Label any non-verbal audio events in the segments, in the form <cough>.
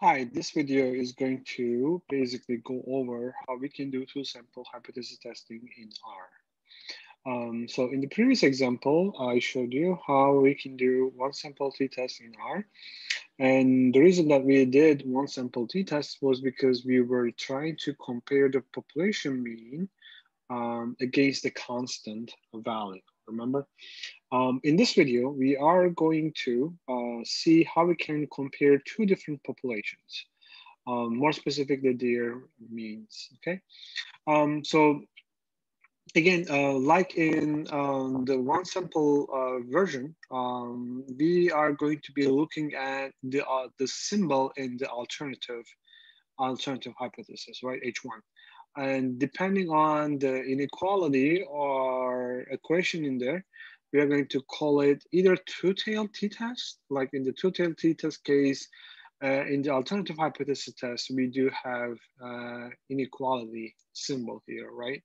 Hi, this video is going to basically go over how we can do two sample hypothesis testing in R. Um, so in the previous example, I showed you how we can do one sample t-test in R. And the reason that we did one sample t-test was because we were trying to compare the population mean um, against the constant value remember? Um, in this video, we are going to uh, see how we can compare two different populations, um, more specifically their means, okay? Um, so again, uh, like in um, the one sample uh, version, um, we are going to be looking at the, uh, the symbol in the alternative alternative hypothesis, right, H1. And depending on the inequality or equation in there, we are going to call it either two-tailed t-test, like in the two-tailed t-test case, uh, in the alternative hypothesis test, we do have uh, inequality symbol here, right?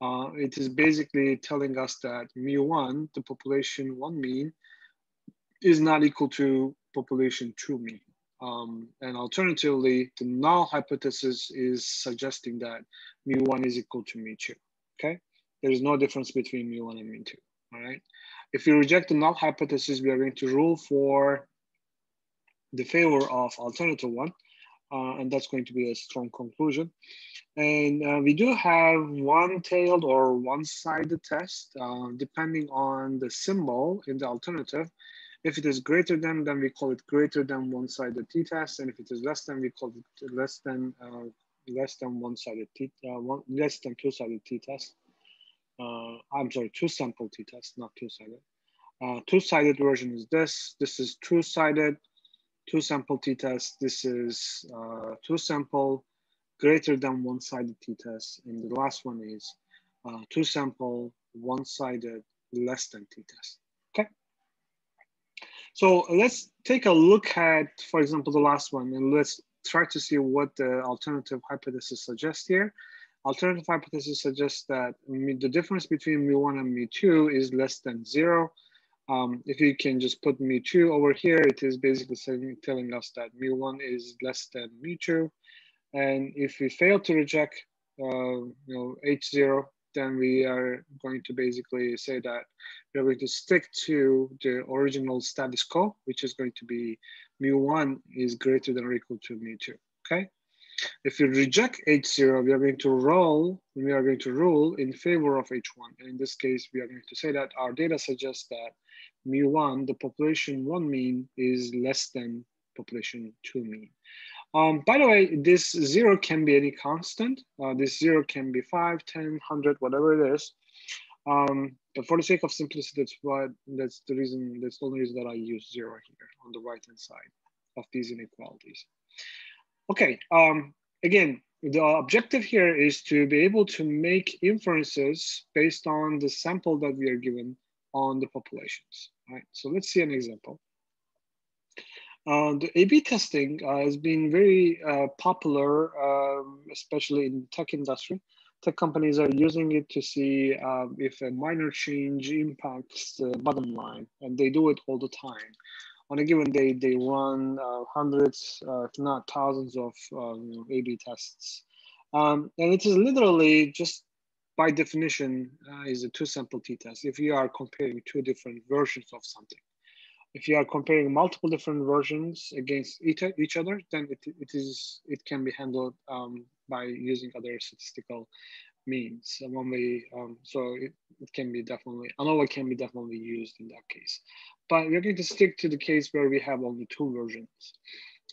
Uh, it is basically telling us that mu1, the population one mean, is not equal to population two mean. Um, and alternatively, the null hypothesis is suggesting that mu1 is equal to mu2, okay? There is no difference between mu1 and mu2, all right? If we reject the null hypothesis, we are going to rule for the favor of alternative one, uh, and that's going to be a strong conclusion. And uh, we do have one-tailed or one-sided test, uh, depending on the symbol in the alternative. If it is greater than, then we call it greater than one-sided t-test. And if it is less than, we call it less than uh, less than one-sided t uh, one less than two-sided t-test. Uh, I'm sorry, two-sample t-test, not two-sided. Uh, two-sided version is this. This is two-sided, two-sample t-test. This is uh, two-sample greater than one-sided t-test. And the last one is two-sample, one-sided, less than t-test. Okay. So let's take a look at, for example, the last one, and let's try to see what the alternative hypothesis suggests here. Alternative hypothesis suggests that the difference between mu1 and mu2 is less than zero. Um, if you can just put mu2 over here, it is basically saying, telling us that mu1 is less than mu2. And if we fail to reject, uh, you know, h0, then we are going to basically say that we're going to stick to the original status quo, which is going to be mu1 is greater than or equal to mu2, okay? If we reject H0, we are going to roll, we are going to rule in favor of H1. And in this case, we are going to say that our data suggests that mu1, the population one mean is less than population two mean. Um, by the way, this zero can be any constant. Uh, this zero can be 5, 10, 100, whatever it is. Um, but for the sake of simplicity, that's why that's the reason, that's the only reason that I use zero here on the right-hand side of these inequalities. Okay, um, again, the objective here is to be able to make inferences based on the sample that we are given on the populations, right? So let's see an example. Uh, the A-B testing uh, has been very uh, popular, um, especially in tech industry. Tech companies are using it to see um, if a minor change impacts the bottom line, and they do it all the time. On a given day, they run uh, hundreds, uh, if not thousands, of um, A-B tests, um, and it is literally just by definition is a two-sample t-test. If you are comparing two different versions of something if you are comparing multiple different versions against each, other, then it, it is it can be handled um, by using other statistical means. Um, so it, it can be definitely, ANOVA can be definitely used in that case. But we're going to stick to the case where we have only two versions.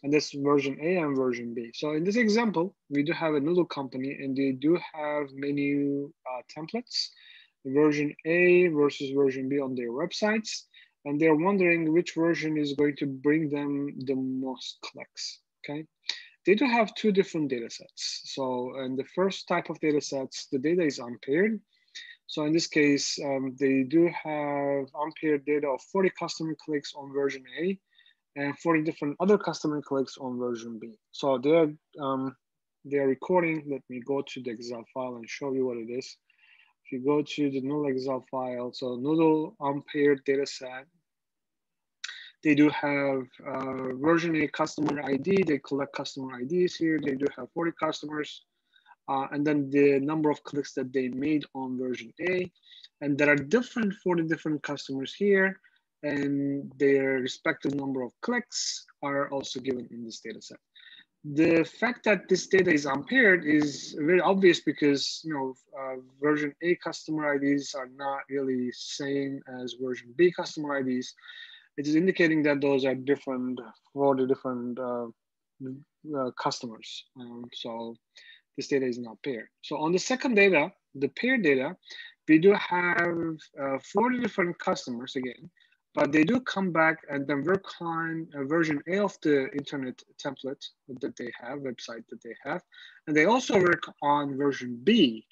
And this version A and version B. So in this example, we do have a noodle company and they do have menu uh, templates, version A versus version B on their websites and they're wondering which version is going to bring them the most clicks, okay? They do have two different data sets. So in the first type of data sets, the data is unpaired. So in this case, um, they do have unpaired data of 40 customer clicks on version A and 40 different other customer clicks on version B. So they're, um, they're recording. Let me go to the Excel file and show you what it is. If you go to the null Excel file, so noodle unpaired data set, They do have uh, version A customer ID. They collect customer IDs here. They do have 40 customers. Uh, and then the number of clicks that they made on version A. And there are different 40 different customers here and their respective number of clicks are also given in this data set. The fact that this data is unpaired is very obvious because you know uh, version A customer IDs are not really same as version B customer IDs. It is indicating that those are different for the different uh, uh, customers. Um, so this data is not paired. So on the second data, the paired data, we do have uh, 40 different customers again, but they do come back and then work on a version A of the internet template that they have, website that they have. And they also work on version B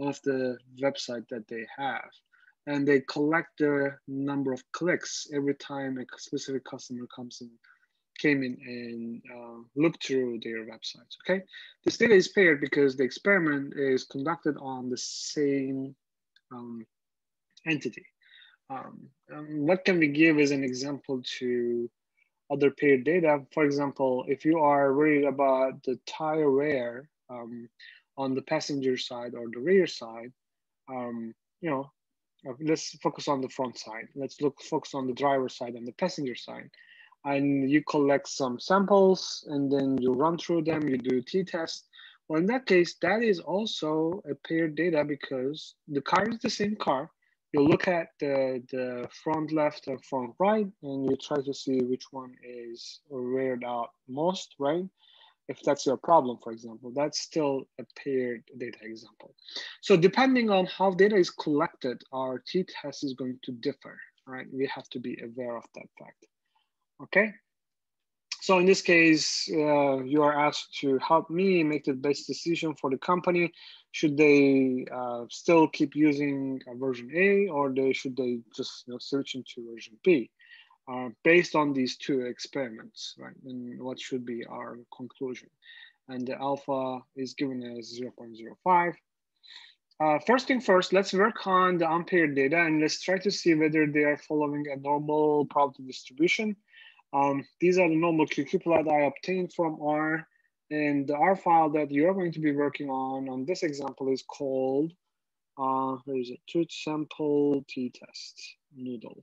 of the website that they have. And they collect the number of clicks every time a specific customer comes in, came in and uh, looked through their websites, okay? This data is paired because the experiment is conducted on the same um, entity. Um, um, what can we give as an example to other paired data? For example, if you are worried about the tire wear um, on the passenger side or the rear side, you know, uh, let's focus on the front side. Let's look focus on the driver side and the passenger side. And you collect some samples and then you run through them, you do t-test. Well, in that case, that is also a paired data because the car is the same car, you look at the, the front left and front right, and you try to see which one is reared out most, right? If that's your problem, for example, that's still a paired data example. So depending on how data is collected, our t-test is going to differ, right? We have to be aware of that fact, okay? So in this case, uh, you are asked to help me make the best decision for the company. Should they uh, still keep using version A or they should they just you know, switch into version B? Uh, based on these two experiments, right? And what should be our conclusion? And the alpha is given as 0.05. Uh, first thing first, let's work on the unpaired data and let's try to see whether they are following a normal probability distribution. Um, these are the normal that I obtained from R. And the R file that you're going to be working on on this example is called, uh, where is it? Truth sample t-test noodle.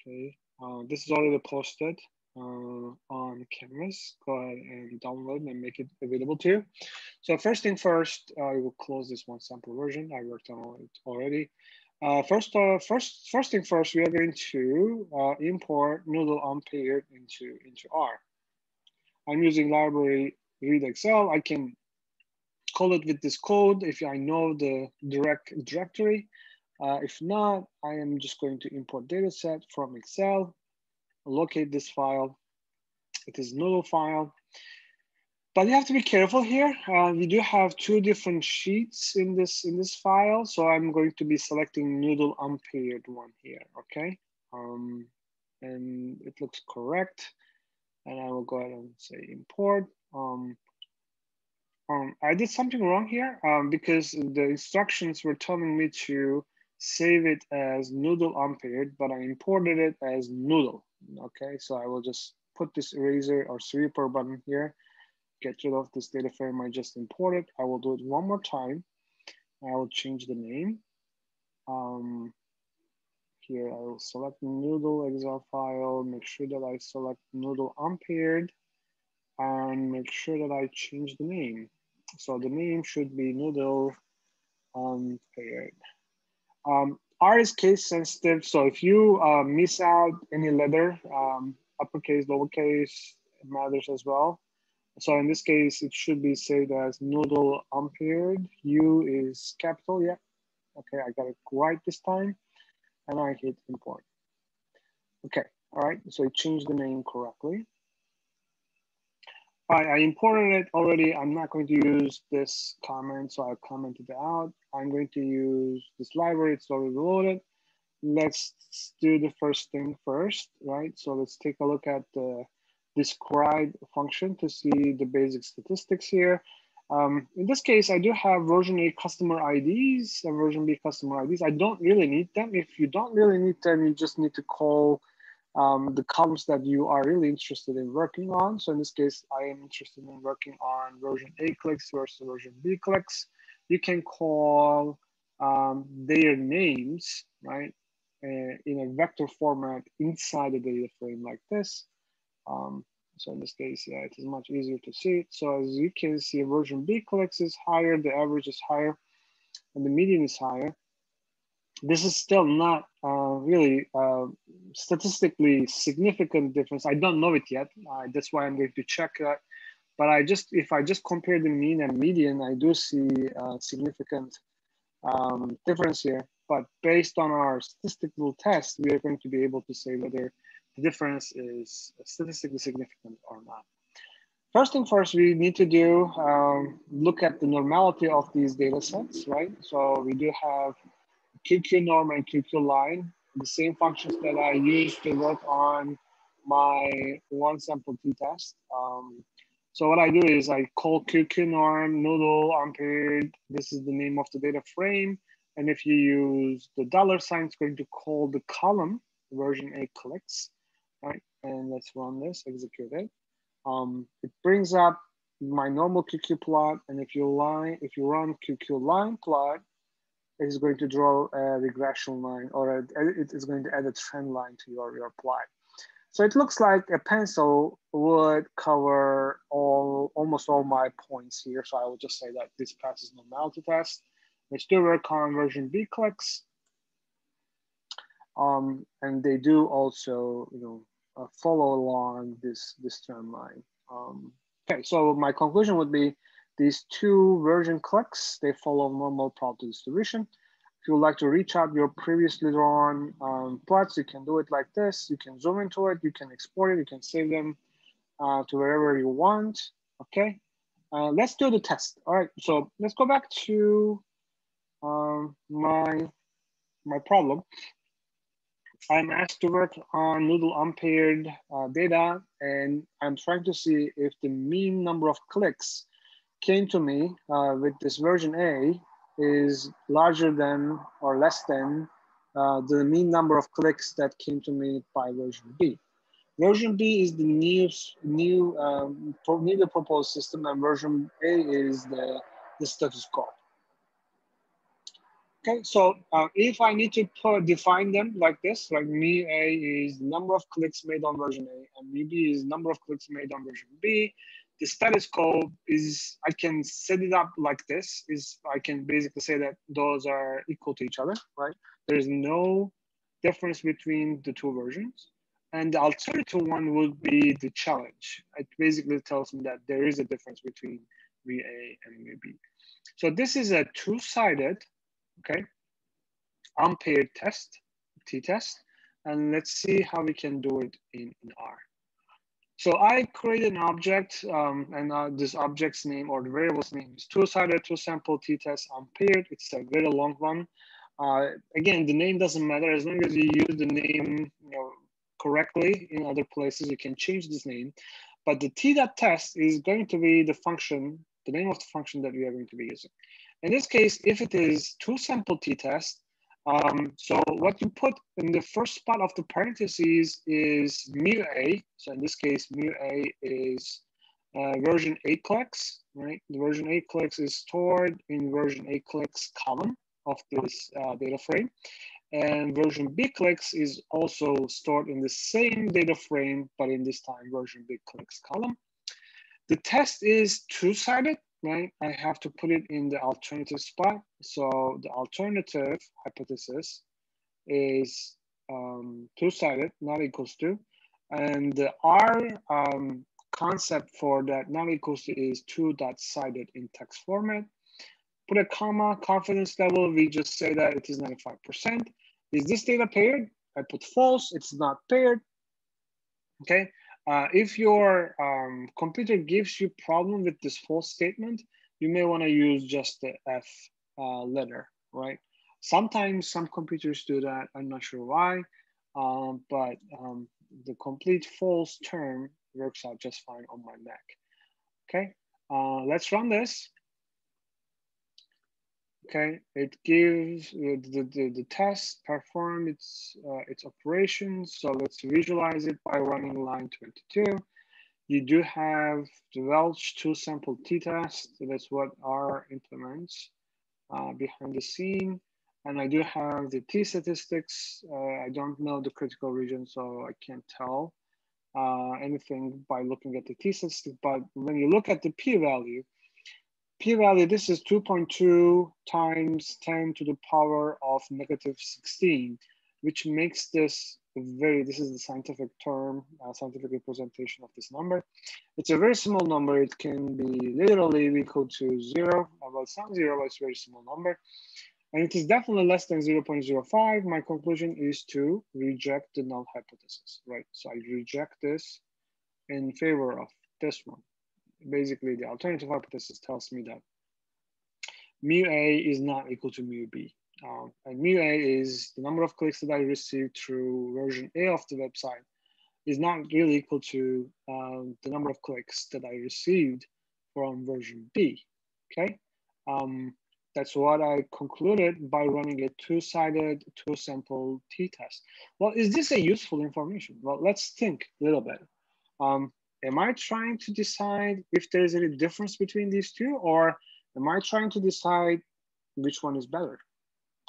Okay, uh, this is already posted uh, on Canvas. Go ahead and download and make it available to you. So first thing first, I will close this one sample version. I worked on it already. Uh, first, uh, first, first thing first, we are going to uh, import Noodle unpaired into, into R. I'm using library read Excel. I can call it with this code if I know the direct directory. Uh, if not, I am just going to import dataset from Excel, locate this file. It is Noodle file. But you have to be careful here. Uh, we do have two different sheets in this in this file. So I'm going to be selecting noodle unpaired one here, okay? Um, and it looks correct. And I will go ahead and say import. Um, um, I did something wrong here um, because the instructions were telling me to save it as noodle unpaired, but I imported it as noodle. Okay, so I will just put this eraser or sweeper button here get rid of this data frame I just imported. I will do it one more time. I will change the name. Um, here I will select noodle Excel file, make sure that I select noodle unpaired and make sure that I change the name. So the name should be noodle unpaired. Um, R is case sensitive. So if you uh, miss out any letter, um, uppercase, lowercase, matters as well. So in this case, it should be saved as noodle unpaired. U is capital, yeah. Okay, I got it right this time. And I hit import. Okay, all right, so I changed the name correctly. All right, I imported it already. I'm not going to use this comment, so I commented it out. I'm going to use this library, it's already loaded. Let's do the first thing first, right? So let's take a look at the describe function to see the basic statistics here. Um, in this case, I do have version A customer IDs and version B customer IDs. I don't really need them. If you don't really need them, you just need to call um, the columns that you are really interested in working on. So in this case, I am interested in working on version A clicks versus version B clicks. You can call um, their names, right, uh, in a vector format inside the data frame like this. Um, so in this case, yeah, it is much easier to see. So as you can see, version B clicks is higher, the average is higher, and the median is higher this is still not uh, really uh, statistically significant difference. I don't know it yet. Uh, that's why I'm going to check that. But I just, if I just compare the mean and median, I do see a significant um, difference here. But based on our statistical test, we are going to be able to say whether the difference is statistically significant or not. First thing first, we need to do um, look at the normality of these data sets, right? So we do have QQ norm and QQ line, the same functions that I use to work on my one sample t-test. Um, so what I do is I call QQ norm, noodle, unpaired. This is the name of the data frame. And if you use the dollar sign, it's going to call the column version A clicks, right? And let's run this, execute it. Um, it brings up my normal QQ plot. And if you line, if you run QQ line plot, it is going to draw a regression line or a, it is going to add a trend line to your, your plot. So it looks like a pencil would cover all almost all my points here. So I will just say that this passes the normality test. Let's do work on version B clicks. Um, and they do also, you know, uh, follow along this, this trend line. Um, okay, so my conclusion would be these two version clicks, they follow normal probability distribution. If you would like to reach out your previously drawn um, plots, you can do it like this. You can zoom into it, you can export it, you can save them uh, to wherever you want, okay? Uh, let's do the test. All right, so let's go back to um, my, my problem. I'm asked to work on noodle unpaired uh, data and I'm trying to see if the mean number of clicks came to me uh, with this version A is larger than or less than uh, the mean number of clicks that came to me by version B. Version B is the new, new um, newly proposed system and version A is the, the status quo. Okay, so uh, if I need to put, define them like this, like mu A is number of clicks made on version A and mu B is number of clicks made on version B, the status quo is I can set it up like this is I can basically say that those are equal to each other, right? There's no difference between the two versions. And the alternative one would be the challenge. It basically tells me that there is a difference between VA and VB. So this is a two-sided, okay, unpaired test, t-test. And let's see how we can do it in, in R. So I create an object um, and uh, this object's name or the variable's name is two-sided, two-sample t-test unpaired. It's a very long one. Uh, again, the name doesn't matter as long as you use the name you know, correctly in other places, you can change this name. But the t-test is going to be the function, the name of the function that we are going to be using. In this case, if it is two-sample t-test, um, so what you put in the first spot of the parentheses is mu a. So in this case, mu a is uh, version A clicks, right? The version A clicks is stored in version A clicks column of this uh, data frame. And version B clicks is also stored in the same data frame, but in this time version B clicks column. The test is two-sided, right? I have to put it in the alternative spot. So the alternative hypothesis is um, two-sided, not equals to. And the R um, concept for that not equals to is two dot sided in text format. Put a comma, confidence level, we just say that it is 95%. Is this data paired? I put false, it's not paired. Okay, uh, if your um, computer gives you problem with this false statement, you may want to use just the F uh, letter, right? Sometimes some computers do that. I'm not sure why, um, but um, the complete false term works out just fine on my Mac. Okay, uh, let's run this. Okay, it gives uh, the, the, the test perform its, uh, its operations. So let's visualize it by running line 22. You do have the Welch two sample t-test. That's what R implements uh, behind the scene. And I do have the t statistics. Uh, I don't know the critical region, so I can't tell uh, anything by looking at the t statistic. But when you look at the p-value, p-value, this is 2.2 times 10 to the power of negative 16, which makes this very, this is the scientific term, uh, scientific representation of this number. It's a very small number. It can be literally equal to zero. Well, it's not zero, but it's a very small number. And it is definitely less than 0.05. My conclusion is to reject the null hypothesis, right? So I reject this in favor of this one. Basically, the alternative hypothesis tells me that mu A is not equal to mu B. Um, and mu A is the number of clicks that I received through version A of the website is not really equal to um, the number of clicks that I received from version B, okay? Um, that's what I concluded by running a two-sided, two-sample t-test. Well, is this a useful information? Well, let's think a little bit. Um, am I trying to decide if there's any difference between these two or am I trying to decide which one is better?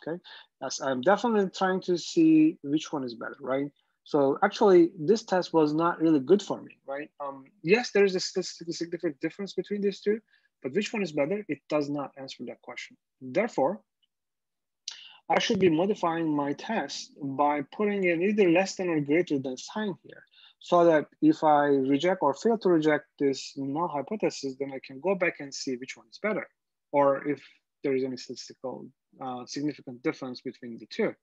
okay? As I'm definitely trying to see which one is better, right? So actually, this test was not really good for me, right? Um, yes, there is a statistically significant difference between these two, but which one is better? It does not answer that question. Therefore, I should be modifying my test by putting in either less than or greater than sign here, so that if I reject or fail to reject this null hypothesis, then I can go back and see which one is better, or if there is any statistical uh, significant difference between the two.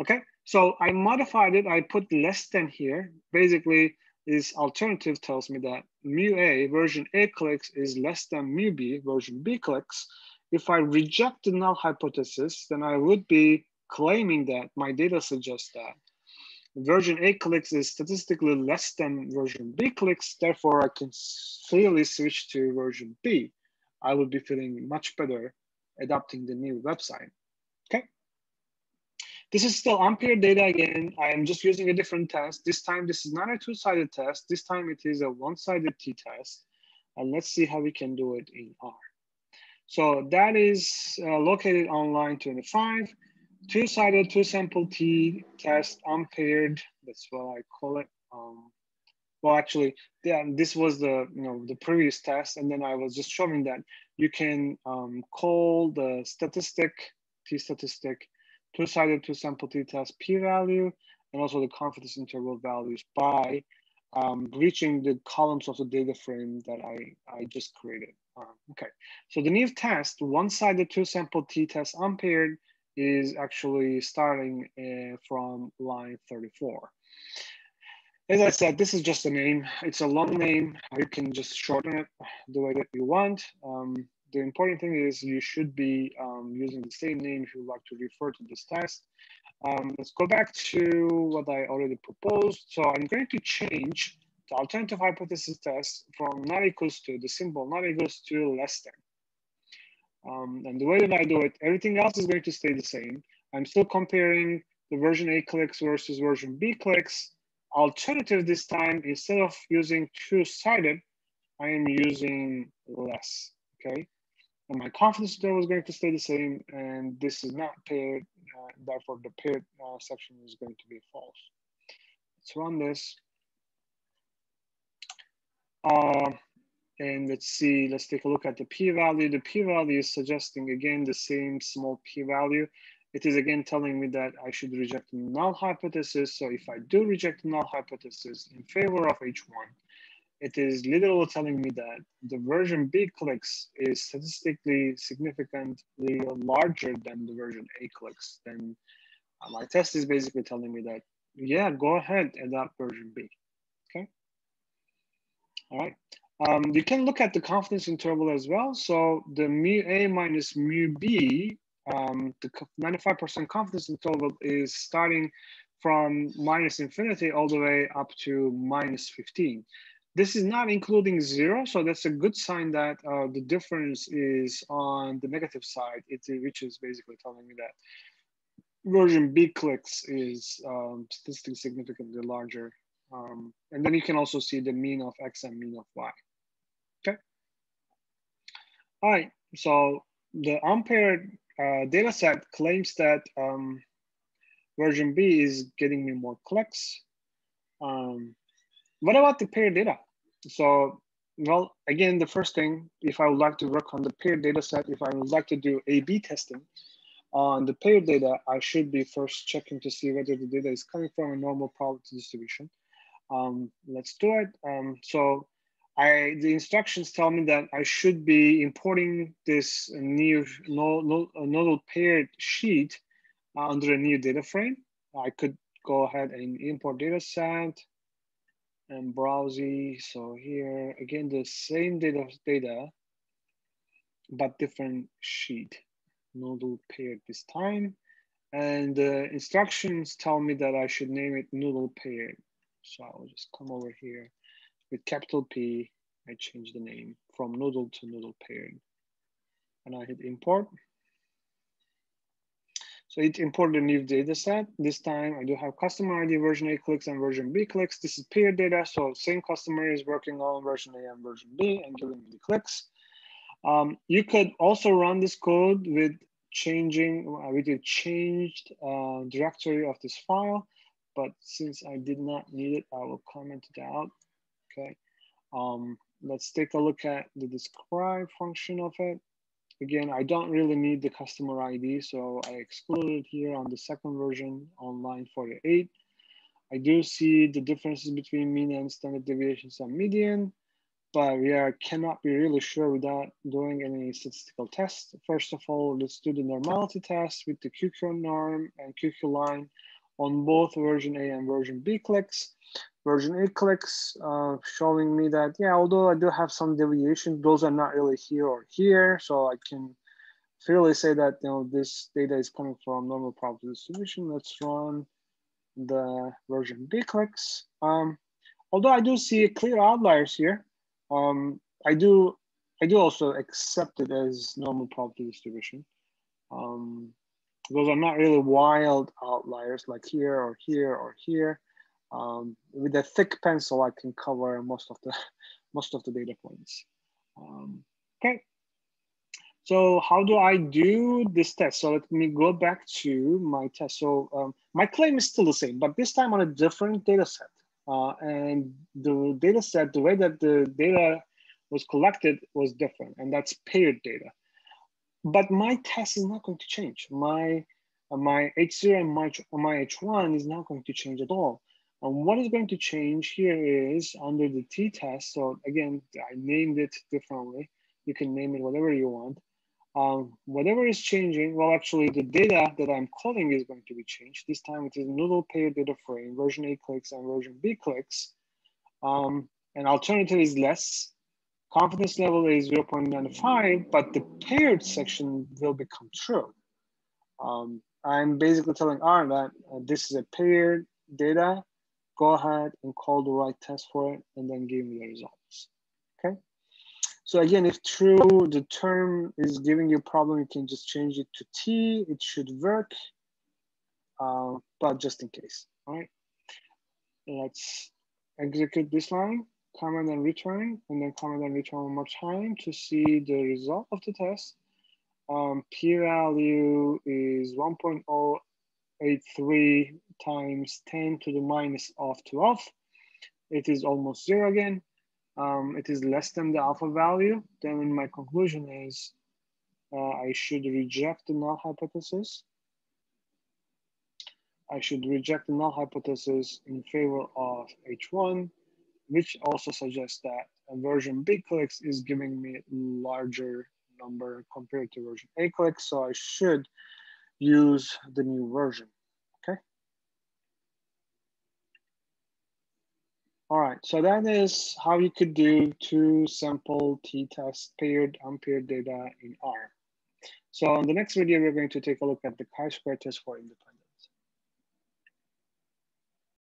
Okay, so I modified it. I put less than here. Basically, this alternative tells me that mu A version A clicks is less than mu B version B clicks. If I reject the null hypothesis, then I would be claiming that my data suggests that version A clicks is statistically less than version B clicks. Therefore, I can freely switch to version B. I would be feeling much better adopting the new website. Okay. This is still unpaired data again. I am just using a different test. This time, this is not a two-sided test. This time it is a one-sided t-test. And let's see how we can do it in R. So that is uh, located on line 25. Two-sided, two-sample t-test, unpaired. That's what I call it. Um, well, actually, yeah, this was the you know the previous test, and then I was just showing that you can um, call the statistic t statistic two-sided two-sample t-test p-value, and also the confidence interval values by um, reaching the columns of the data frame that I, I just created. Um, okay, so the new test, one-sided two-sample t-test unpaired, is actually starting uh, from line 34. As I said, this is just a name. It's a long name. You can just shorten it the way that you want. Um, the important thing is you should be um, using the same name if you like to refer to this test. Um, let's go back to what I already proposed. So I'm going to change the alternative hypothesis test from not equals to the symbol not equals to less than. Um, and the way that I do it, everything else is going to stay the same. I'm still comparing the version A clicks versus version B clicks alternative this time, instead of using two-sided, I am using less, okay? And my confidence interval is going to stay the same, and this is not paired, uh, therefore the paired uh, section is going to be false. Let's run this. Uh, and let's see, let's take a look at the p-value. The p-value is suggesting, again, the same small p-value it is again telling me that I should reject the null hypothesis. So if I do reject the null hypothesis in favor of H1, it is literally telling me that the version B clicks is statistically significantly larger than the version A clicks. Then uh, my test is basically telling me that, yeah, go ahead, and adopt version B, okay? All right. Um, you can look at the confidence interval as well. So the mu A minus mu B um, the 95% confidence interval is starting from minus infinity all the way up to minus 15. this is not including zero, so that's a good sign that uh, the difference is on the negative side, it, which is basically telling me that version B clicks is um, statistically significantly larger. Um, and then you can also see the mean of X and mean of Y. Okay. All right, so the unpaired uh, data set claims that um, version B is getting me more clicks. Um, what about the paired data? So, well, again, the first thing, if I would like to work on the paired data set, if I would like to do A-B testing on the paired data, I should be first checking to see whether the data is coming from a normal probability distribution. Um, let's do it. Um, so I, the instructions tell me that I should be importing this new noodle paired sheet uh, under a new data frame. I could go ahead and import data set and browsing. So here, again, the same data, data but different sheet, noodle paired this time. And the instructions tell me that I should name it noodle paired. So I'll just come over here with capital P. I change the name from noodle to noodle paired. And I hit import. So it imported a new data set. This time I do have customer ID version A clicks and version B clicks. This is peer data. So same customer is working on version A and version B and giving me the clicks. Um, you could also run this code with changing, uh, with a changed uh, directory of this file. But since I did not need it, I will comment it out. Okay. Um, let's take a look at the describe function of it. Again, I don't really need the customer ID, so I excluded here on the second version on line 48. I do see the differences between mean and standard deviations and median, but we are, cannot be really sure without doing any statistical tests. First of all, let's do the normality test with the QQ norm and QQ line on both version A and version B clicks version 8 clicks uh, showing me that, yeah, although I do have some deviation, those are not really here or here. So I can fairly say that, you know, this data is coming from normal probability distribution. Let's run the version B clicks. Um, although I do see clear outliers here, um, I do I do also accept it as normal probability distribution. Um, those are not really wild outliers like here or here or here. Um, with a thick pencil, I can cover most of the <laughs> most of the data points. Um, okay. So how do I do this test? So let me go back to my test. So um, my claim is still the same, but this time on a different data set. Uh, and the data set, the way that the data was collected was different, and that's paired data. But my test is not going to change. My uh, my H0 and my, my H1 is not going to change at all. And what is going to change here is under the t-test. So again, I named it differently. You can name it whatever you want. Um, whatever is changing, well, actually the data that I'm calling is going to be changed. This time it is noodle paired data frame, version A clicks and version B clicks. Um, and alternative is less. Confidence level is 0.95, but the paired section will become true. Um, I'm basically telling R that uh, this is a paired data go ahead and call the right test for it and then give me the results, okay? So again, if true, the term is giving you a problem, you can just change it to T, it should work, uh, but just in case, all right? Let's execute this line, comment and return, and then comment and return one more time to see the result of the test. Um, p-value is 1.0 83 times 10 to the minus of 12. It is almost zero again. Um, it is less than the alpha value. Then my conclusion is uh, I should reject the null hypothesis. I should reject the null hypothesis in favor of H1, which also suggests that version B clicks is giving me larger number compared to version A clicks. So I should use the new version, okay? All right, so that is how you could do two sample t-test paired, unpaired data in R. So in the next video, we're going to take a look at the chi-square test for independence.